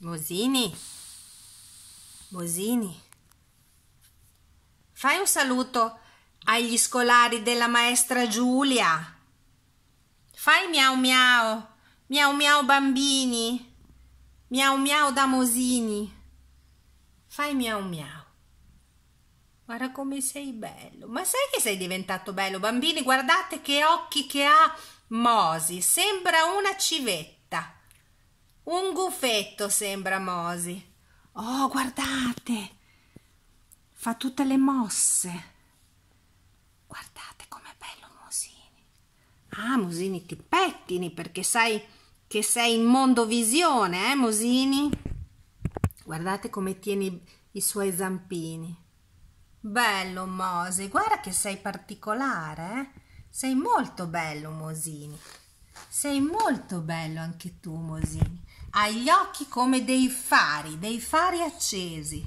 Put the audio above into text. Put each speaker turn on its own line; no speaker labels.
Mosini? Mosini? Fai un saluto agli scolari della maestra Giulia. Fai miau miau, miau miau bambini, miau miau da Mosini. Fai miau miau. Guarda come sei bello. Ma sai che sei diventato bello, bambini? Guardate che occhi che ha Mosi. Sembra una civetta. Un gufetto sembra Mosi. Oh, guardate. Fa tutte le mosse. Guardate com'è bello Mosini. Ah, Mosini, ti pettini perché sai che sei in mondovisione, eh, Mosini? Guardate come tieni i suoi zampini. Bello Mosi, guarda che sei particolare, eh? Sei molto bello Mosini. Sei molto bello anche tu Mosini. Hai gli occhi come dei fari, dei fari accesi.